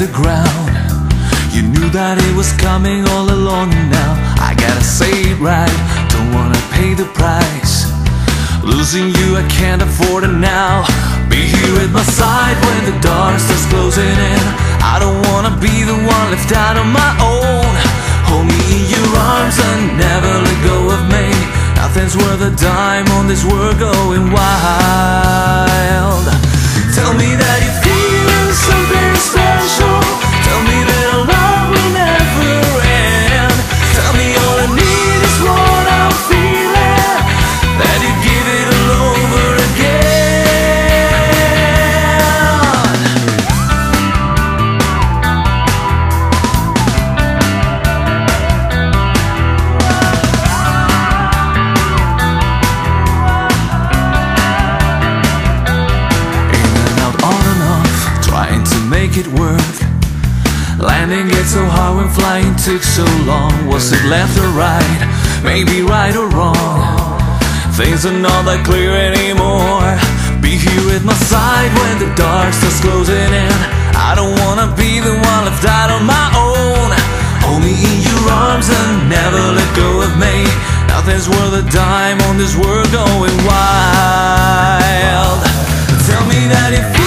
the ground. You knew that it was coming all along now. I gotta say it right, don't wanna pay the price. Losing you, I can't afford it now. Be here at my side when the dark starts closing in. I don't wanna be the one left out on my own. Hold me in your arms and never let go of me. Nothing's worth a dime on this world going wild. it work? Landing it so hard when flying took so long. Was it left or right? Maybe right or wrong. Things are not that clear anymore. Be here at my side when the dark starts closing in. I don't wanna be the one left out on my own. Hold me in your arms and never let go of me. Nothing's worth a dime on this world going wild. Tell me that if